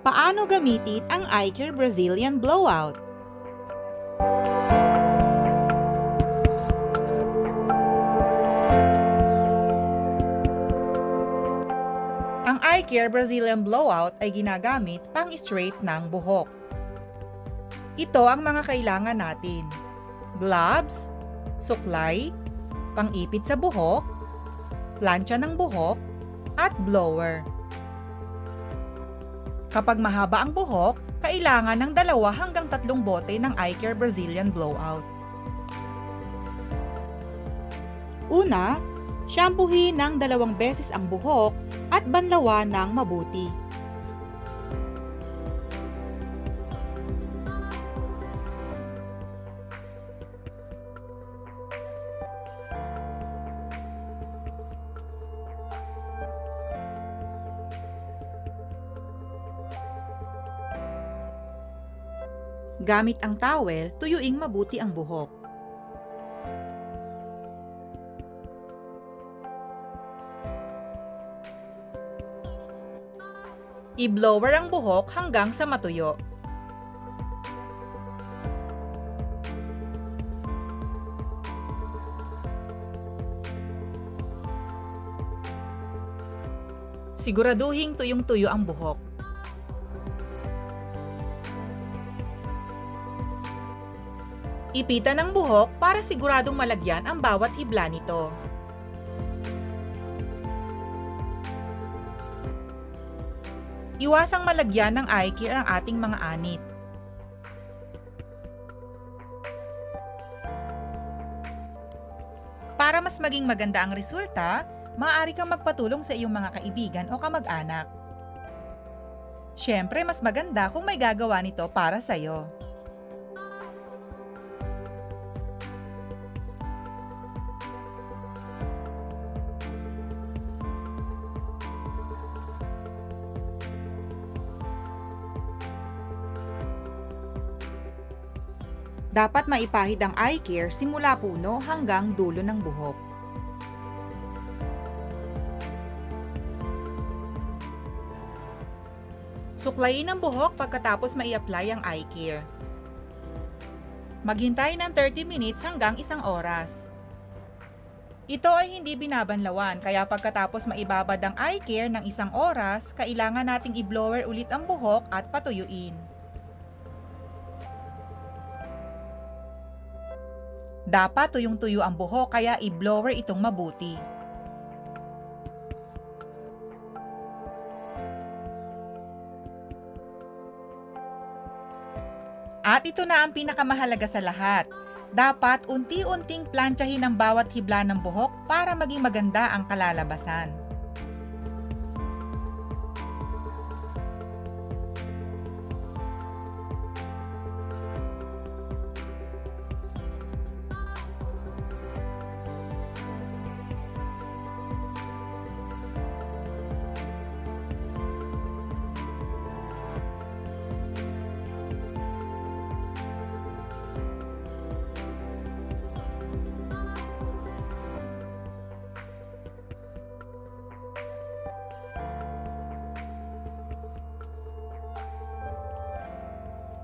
Paano gamitin ang iCare Brazilian Blowout? Ang iCare Brazilian Blowout ay ginagamit pang straight ng buhok. Ito ang mga kailangan natin. Gloves, suklay, pang-ipit sa buhok, plancha ng buhok, at blower. Kapag mahaba ang buhok, kailangan ng dalawa hanggang tatlong bote ng iCare Brazilian Blowout. Una, shampoohin ng dalawang beses ang buhok at banlawan ng mabuti. Gamit ang towel, tuyuing mabuti ang buhok. I-blower ang buhok hanggang sa matuyo. Siguraduhing tuyong-tuyo ang buhok. Ipitan ng buhok para siguradong malagyan ang bawat hibla nito. Iwasang malagyan ng eye ang ating mga anit. Para mas maging maganda ang resulta, maaari kang magpatulong sa iyong mga kaibigan o kamag-anak. Siyempre, mas maganda kung may gagawa nito para sa'yo. Dapat maipahid ang eye care simula puno hanggang dulo ng buhok. Suklayin ang buhok pagkatapos mai-apply ang eye care. Maghintay ng 30 minutes hanggang isang oras. Ito ay hindi binabanlawan kaya pagkatapos maibabad ang eye care ng isang oras, kailangan nating i-blower ulit ang buhok at patuyuin. Dapat tuyong-tuyo ang buhok kaya i-blower itong mabuti. At ito na ang pinakamahalaga sa lahat. Dapat unti-unting plantsahin ang bawat hibla ng buhok para maging maganda ang kalalabasan.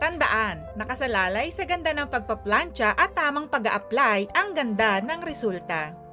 Tandaan, nakasalalay sa ganda ng pagpaplantsa at tamang pag apply ang ganda ng resulta.